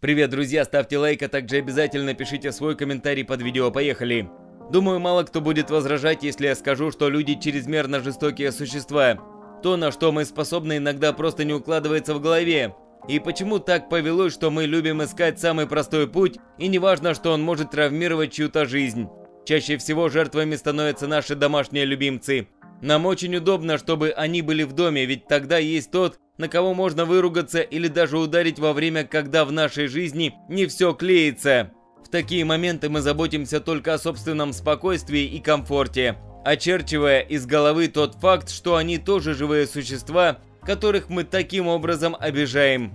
Привет, друзья, ставьте лайк, а также обязательно пишите свой комментарий под видео, поехали. Думаю, мало кто будет возражать, если я скажу, что люди чрезмерно жестокие существа. То, на что мы способны, иногда просто не укладывается в голове. И почему так повелось, что мы любим искать самый простой путь, и неважно, что он может травмировать чью-то жизнь. Чаще всего жертвами становятся наши домашние любимцы. Нам очень удобно, чтобы они были в доме, ведь тогда есть тот, на кого можно выругаться или даже ударить во время, когда в нашей жизни не все клеится. В такие моменты мы заботимся только о собственном спокойствии и комфорте, очерчивая из головы тот факт, что они тоже живые существа, которых мы таким образом обижаем.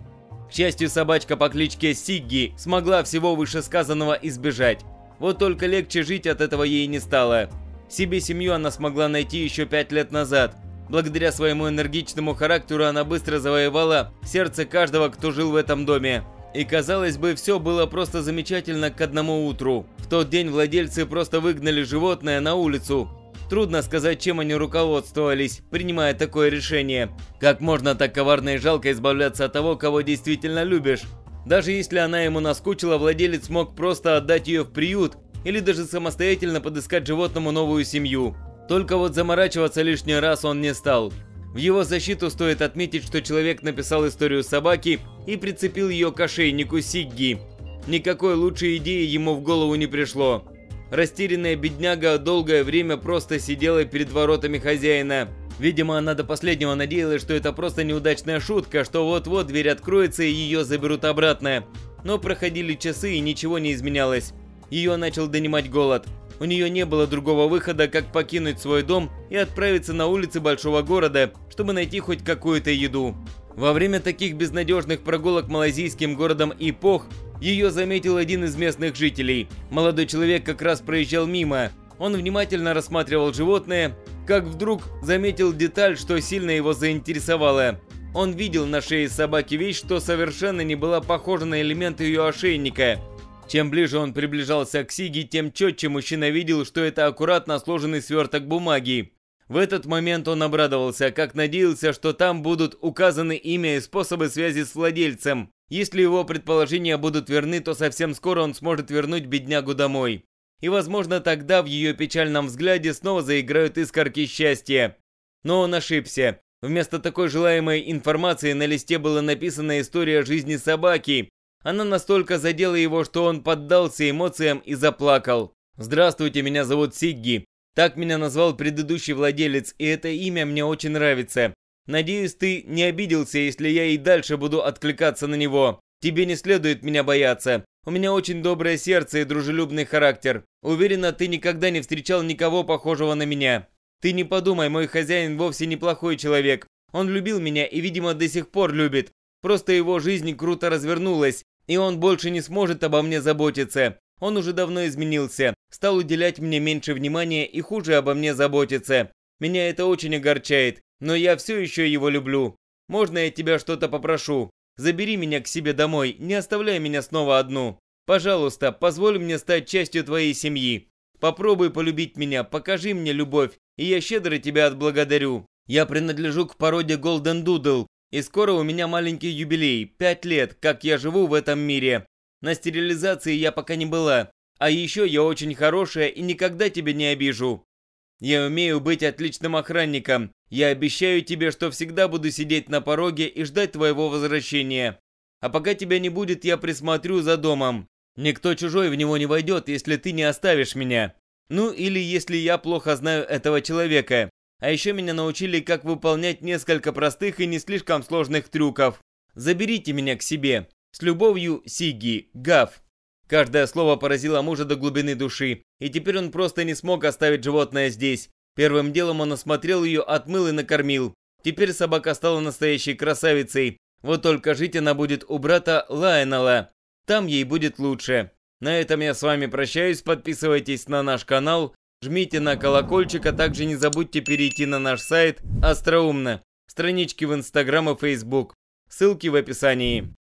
К счастью, собачка по кличке Сигги смогла всего вышесказанного избежать. Вот только легче жить от этого ей не стало. Себе семью она смогла найти еще пять лет назад. Благодаря своему энергичному характеру она быстро завоевала сердце каждого, кто жил в этом доме. И казалось бы, все было просто замечательно к одному утру. В тот день владельцы просто выгнали животное на улицу. Трудно сказать, чем они руководствовались, принимая такое решение. Как можно так коварно и жалко избавляться от того, кого действительно любишь? Даже если она ему наскучила, владелец мог просто отдать ее в приют или даже самостоятельно подыскать животному новую семью. Только вот заморачиваться лишний раз он не стал. В его защиту стоит отметить, что человек написал историю собаки и прицепил ее к ошейнику Сигги. Никакой лучшей идеи ему в голову не пришло. Растерянная бедняга долгое время просто сидела перед воротами хозяина. Видимо, она до последнего надеялась, что это просто неудачная шутка, что вот-вот дверь откроется и ее заберут обратно. Но проходили часы и ничего не изменялось. Ее начал донимать голод. У нее не было другого выхода, как покинуть свой дом и отправиться на улицы большого города, чтобы найти хоть какую-то еду. Во время таких безнадежных прогулок малазийским городом Ипох ее заметил один из местных жителей. Молодой человек как раз проезжал мимо. Он внимательно рассматривал животное, как вдруг заметил деталь, что сильно его заинтересовало. Он видел на шее собаки вещь, что совершенно не была похожа на элемент ее ошейника – чем ближе он приближался к Сиге, тем четче мужчина видел, что это аккуратно сложенный сверток бумаги. В этот момент он обрадовался, как надеялся, что там будут указаны имя и способы связи с владельцем. Если его предположения будут верны, то совсем скоро он сможет вернуть беднягу домой. И возможно тогда в ее печальном взгляде снова заиграют искорки счастья. Но он ошибся. Вместо такой желаемой информации на листе была написана история жизни собаки, она настолько задела его, что он поддался эмоциям и заплакал. «Здравствуйте, меня зовут Сигги. Так меня назвал предыдущий владелец, и это имя мне очень нравится. Надеюсь, ты не обиделся, если я и дальше буду откликаться на него. Тебе не следует меня бояться. У меня очень доброе сердце и дружелюбный характер. Уверена, ты никогда не встречал никого похожего на меня. Ты не подумай, мой хозяин вовсе неплохой человек. Он любил меня и, видимо, до сих пор любит. Просто его жизнь круто развернулась, и он больше не сможет обо мне заботиться. Он уже давно изменился, стал уделять мне меньше внимания и хуже обо мне заботиться. Меня это очень огорчает, но я все еще его люблю. Можно я тебя что-то попрошу? Забери меня к себе домой, не оставляй меня снова одну. Пожалуйста, позволь мне стать частью твоей семьи. Попробуй полюбить меня, покажи мне любовь, и я щедро тебя отблагодарю. Я принадлежу к породе Golden Doodle, и скоро у меня маленький юбилей, 5 лет, как я живу в этом мире. На стерилизации я пока не была. А еще я очень хорошая и никогда тебя не обижу. Я умею быть отличным охранником. Я обещаю тебе, что всегда буду сидеть на пороге и ждать твоего возвращения. А пока тебя не будет, я присмотрю за домом. Никто чужой в него не войдет, если ты не оставишь меня. Ну или если я плохо знаю этого человека. А еще меня научили, как выполнять несколько простых и не слишком сложных трюков. Заберите меня к себе. С любовью, Сиги, Гав. Каждое слово поразило мужа до глубины души, и теперь он просто не смог оставить животное здесь. Первым делом он осмотрел ее, отмыл и накормил. Теперь собака стала настоящей красавицей. Вот только жить она будет у брата Лайонела. Там ей будет лучше. На этом я с вами прощаюсь. Подписывайтесь на наш канал, Жмите на колокольчик, а также не забудьте перейти на наш сайт Остроумно, странички в Инстаграм и Фейсбук. Ссылки в описании.